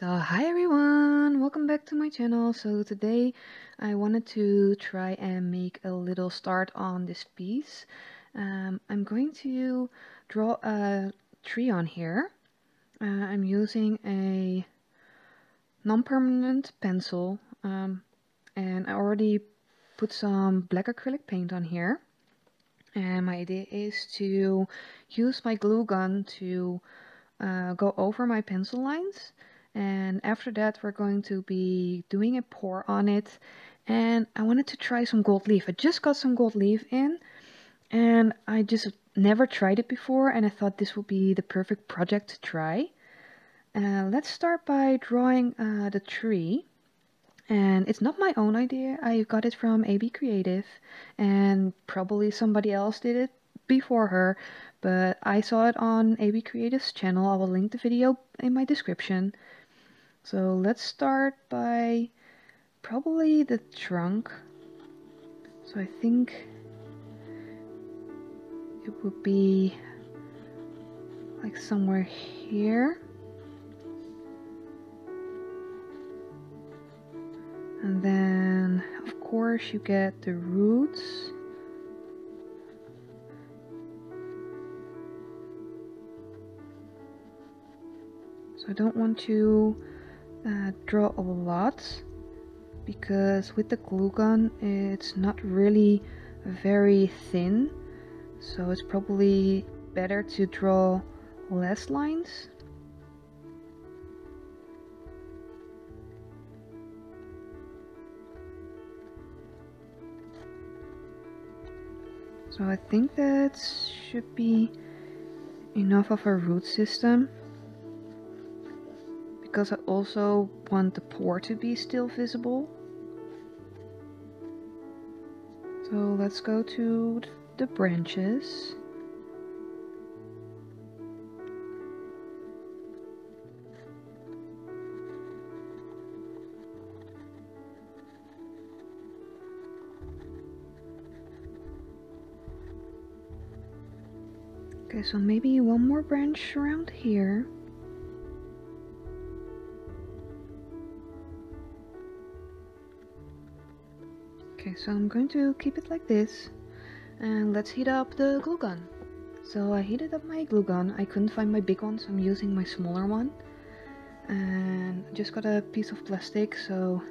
So hi everyone, welcome back to my channel. So today I wanted to try and make a little start on this piece. Um, I'm going to draw a tree on here. Uh, I'm using a non-permanent pencil um, and I already put some black acrylic paint on here. And my idea is to use my glue gun to uh, go over my pencil lines and after that we're going to be doing a pour on it and I wanted to try some gold leaf. I just got some gold leaf in and I just never tried it before and I thought this would be the perfect project to try. Uh, let's start by drawing uh, the tree and it's not my own idea. I got it from AB Creative and probably somebody else did it before her but I saw it on AB Creative's channel. I will link the video in my description. So let's start by probably the trunk. So I think it would be like somewhere here. And then of course you get the roots. So I don't want to uh, draw a lot because with the glue gun it's not really very thin so it's probably better to draw less lines. So I think that should be enough of a root system because I also want the pour to be still visible. So let's go to the branches. Okay, so maybe one more branch around here. So I'm going to keep it like this and let's heat up the glue gun. So I heated up my glue gun. I couldn't find my big one, so I'm using my smaller one. And I just got a piece of plastic so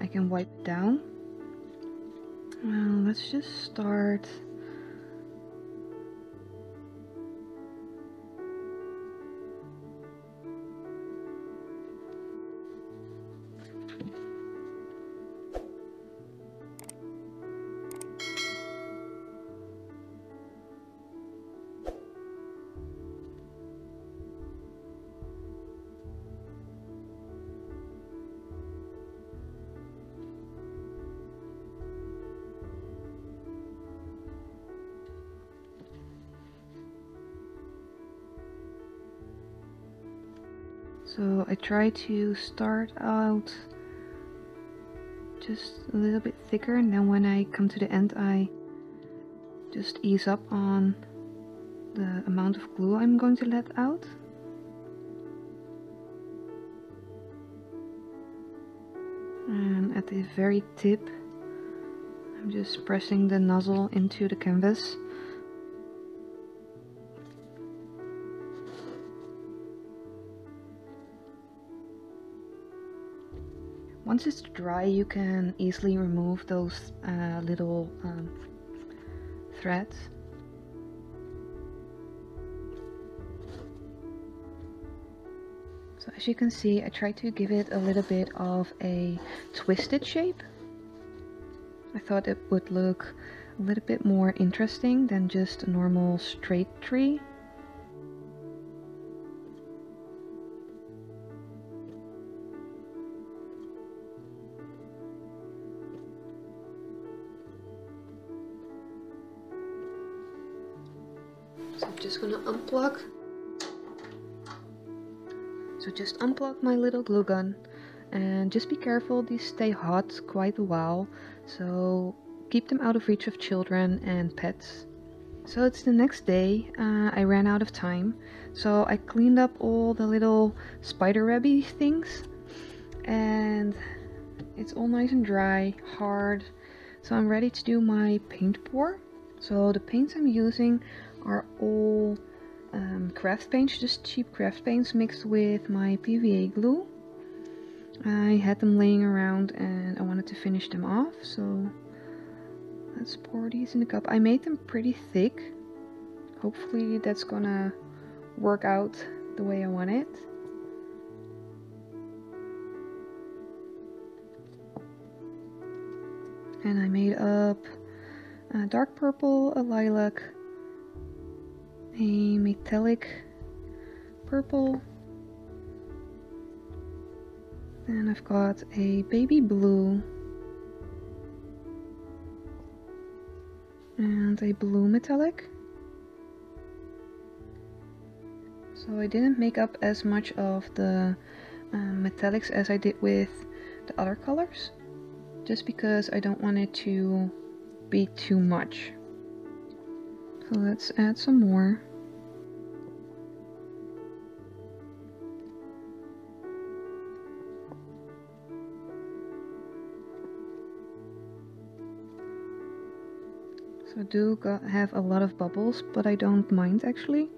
I can wipe it down. Well, let's just start So I try to start out just a little bit thicker and then when I come to the end I just ease up on the amount of glue I'm going to let out. And at the very tip I'm just pressing the nozzle into the canvas Once it's dry you can easily remove those uh, little um, threads. So as you can see I tried to give it a little bit of a twisted shape. I thought it would look a little bit more interesting than just a normal straight tree. So I'm just gonna unplug. So just unplug my little glue gun and just be careful, these stay hot quite a while. So keep them out of reach of children and pets. So it's the next day. Uh, I ran out of time. So I cleaned up all the little spider webby things. And it's all nice and dry, hard. So I'm ready to do my paint pour. So the paints I'm using are all um, craft paints, just cheap craft paints mixed with my PVA glue. I had them laying around and I wanted to finish them off, so let's pour these in the cup. I made them pretty thick. Hopefully that's gonna work out the way I want it. And I made up a dark purple, a lilac, a metallic purple, Then I've got a baby blue and a blue metallic. So I didn't make up as much of the um, metallics as I did with the other colors just because I don't want it to be too much. So let's add some more. So I do got, have a lot of bubbles, but I don't mind actually.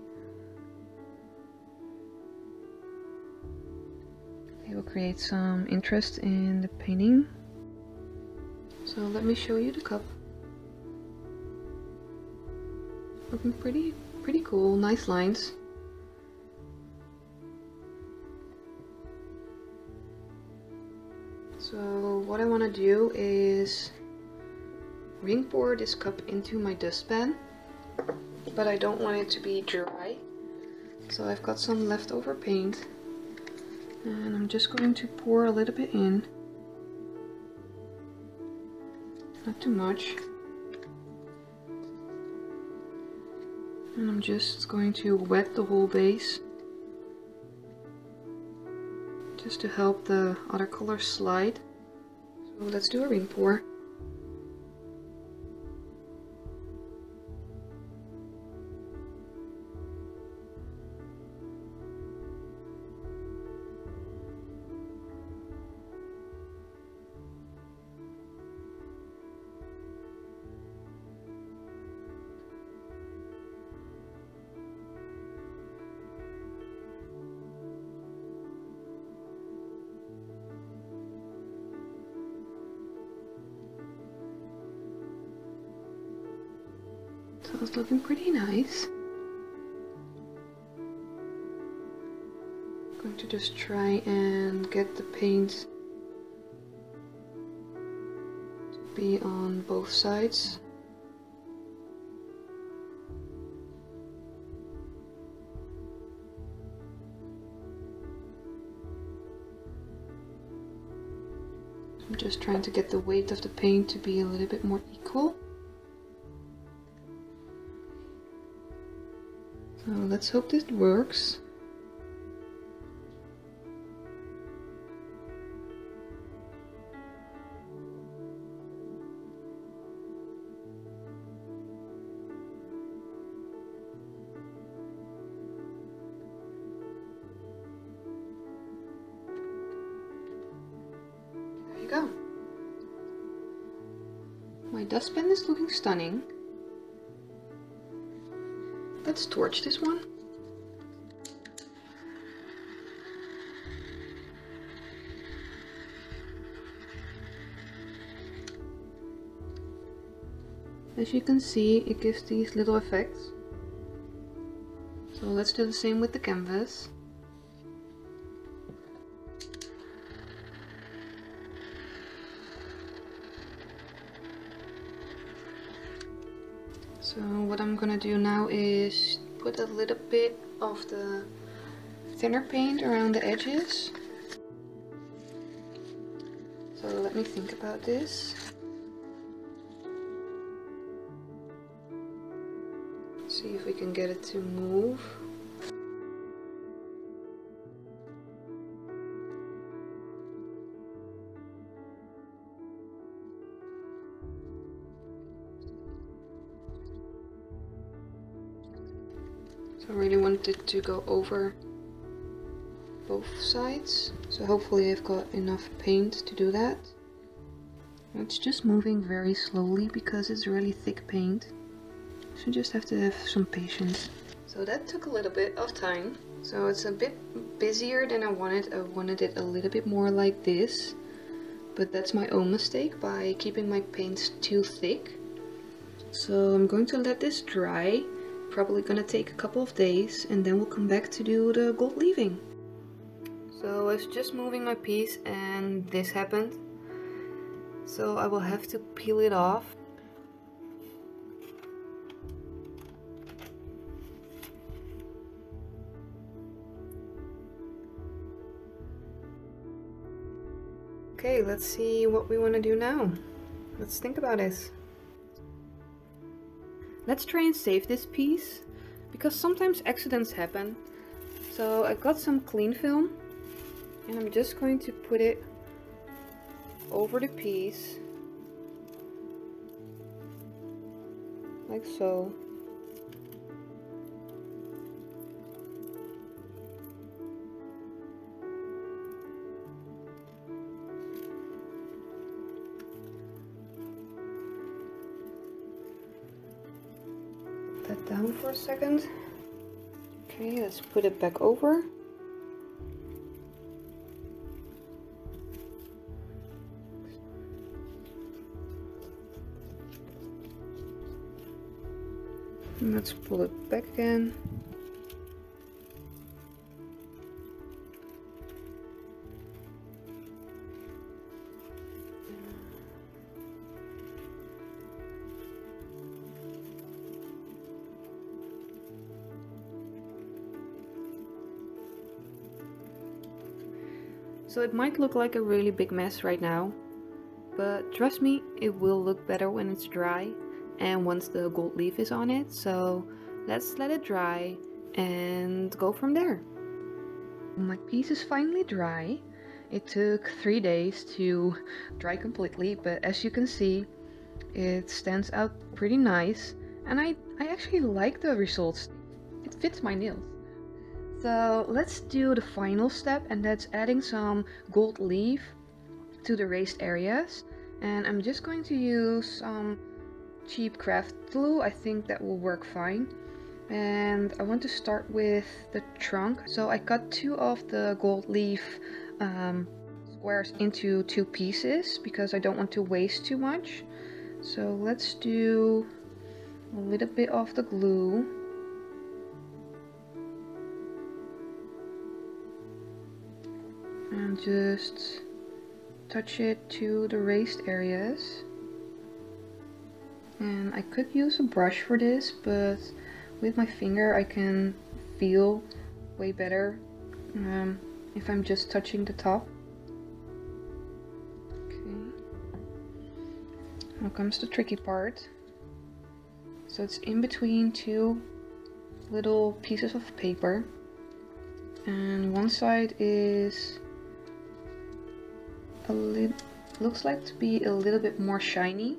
It will create some interest in the painting. So let me show you the cup. Looking pretty, pretty cool, nice lines. So what I want to do is ring pour this cup into my dustpan, but I don't want it to be dry. So I've got some leftover paint and I'm just going to pour a little bit in. Not too much. And I'm just going to wet the whole base. Just to help the other colors slide. So let's do a ring pour. So it's looking pretty nice. I'm going to just try and get the paint to be on both sides. I'm just trying to get the weight of the paint to be a little bit more equal. So let's hope this works. There you go. My dustbin is looking stunning. Let's torch this one. As you can see, it gives these little effects. So let's do the same with the canvas. So what I'm gonna do now is put a little bit of the thinner paint around the edges. So let me think about this. See if we can get it to move. To go over both sides. So hopefully I've got enough paint to do that. It's just moving very slowly because it's really thick paint. So just have to have some patience. So that took a little bit of time. So it's a bit busier than I wanted. I wanted it a little bit more like this. But that's my own mistake by keeping my paints too thick. So I'm going to let this dry. Probably gonna take a couple of days and then we'll come back to do the gold leaving. So I was just moving my piece and this happened. So I will have to peel it off. Okay, let's see what we want to do now. Let's think about this. Let's try and save this piece, because sometimes accidents happen. So I got some clean film, and I'm just going to put it over the piece, like so. Down for a second. Okay, let's put it back over. And let's pull it back again. So it might look like a really big mess right now, but trust me, it will look better when it's dry and once the gold leaf is on it. So let's let it dry and go from there. My piece is finally dry. It took three days to dry completely, but as you can see, it stands out pretty nice. And I, I actually like the results. It fits my nails. So let's do the final step and that's adding some gold leaf to the raised areas. And I'm just going to use some cheap craft glue. I think that will work fine. And I want to start with the trunk. So I cut two of the gold leaf um, squares into two pieces because I don't want to waste too much. So let's do a little bit of the glue. And just touch it to the raised areas. And I could use a brush for this but with my finger I can feel way better um, if I'm just touching the top. Okay. Now comes the tricky part. So it's in between two little pieces of paper and one side is a looks like to be a little bit more shiny.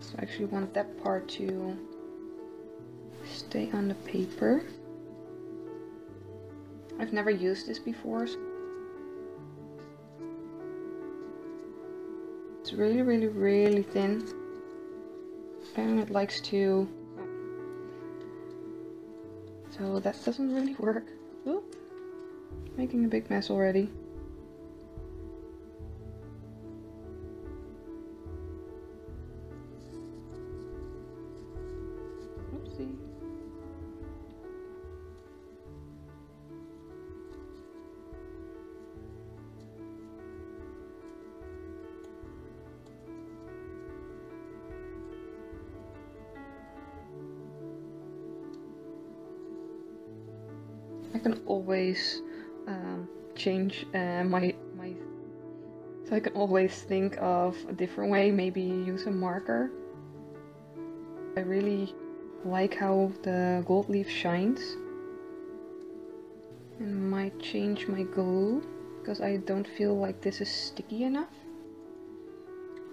So I actually want that part to stay on the paper. I've never used this before so it's really really really thin. And it likes to so that doesn't really work. Oop. making a big mess already I can always um, change uh, my my. So I can always think of a different way. Maybe use a marker. I really like how the gold leaf shines. And might change my glue because I don't feel like this is sticky enough.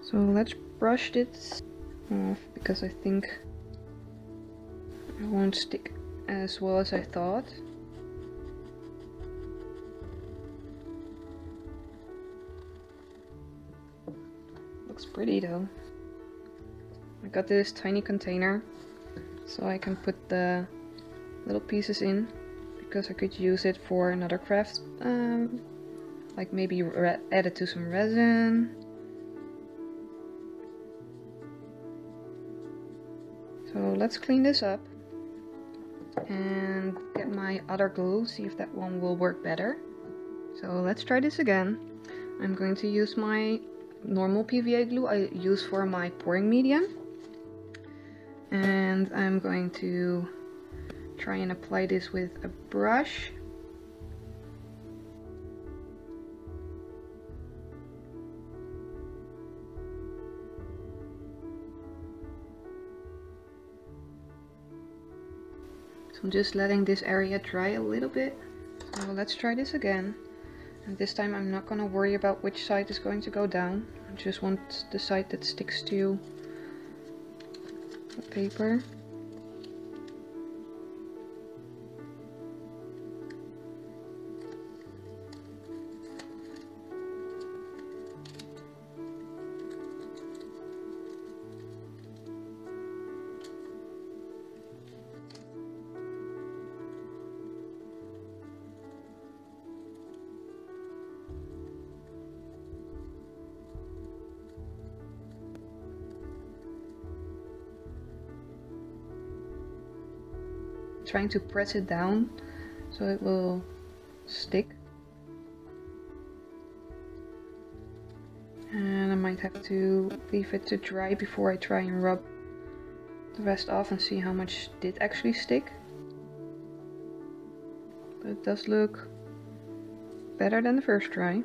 So let's brush this off because I think it won't stick as well as I thought. Pretty though. I got this tiny container so I can put the little pieces in because I could use it for another craft um, like maybe add it to some resin. So let's clean this up and get my other glue see if that one will work better. So let's try this again. I'm going to use my normal PVA glue I use for my pouring medium and I'm going to try and apply this with a brush So I'm just letting this area dry a little bit. So let's try this again. And this time I'm not going to worry about which side is going to go down. I just want the side that sticks to the paper. Trying to press it down so it will stick. And I might have to leave it to dry before I try and rub the rest off and see how much did actually stick. But it does look better than the first try.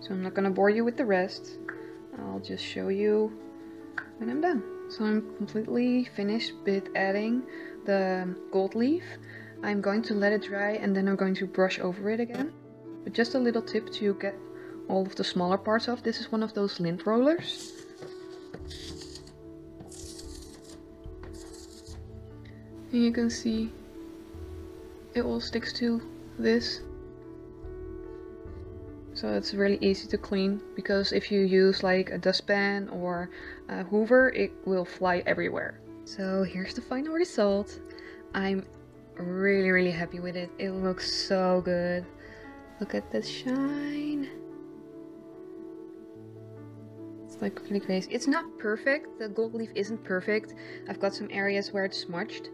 So I'm not gonna bore you with the rest. I'll just show you when I'm done. So I'm completely finished with adding the gold leaf. I'm going to let it dry and then I'm going to brush over it again. But just a little tip to get all of the smaller parts off. This is one of those lint rollers. And you can see it all sticks to this. So it's really easy to clean because if you use like a dustpan or a hoover, it will fly everywhere. So here's the final result. I'm really, really happy with it. It looks so good. Look at the shine. It's like really crazy. It's not perfect. The gold leaf isn't perfect. I've got some areas where it's smudged.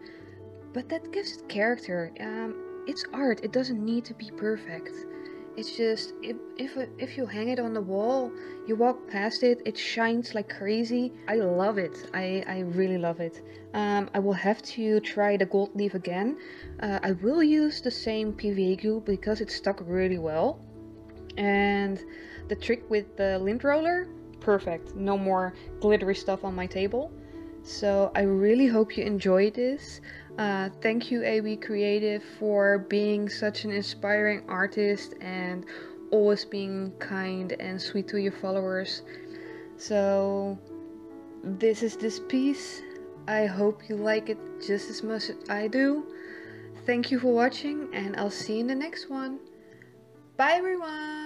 But that gives it character. Um, it's art. It doesn't need to be perfect. It's just if if if you hang it on the wall, you walk past it, it shines like crazy. I love it. I I really love it. Um, I will have to try the gold leaf again. Uh, I will use the same PVA glue because it stuck really well. And the trick with the lint roller, perfect. No more glittery stuff on my table. So I really hope you enjoyed this. Uh, thank you, AB Creative, for being such an inspiring artist and always being kind and sweet to your followers. So, this is this piece. I hope you like it just as much as I do. Thank you for watching, and I'll see you in the next one. Bye, everyone!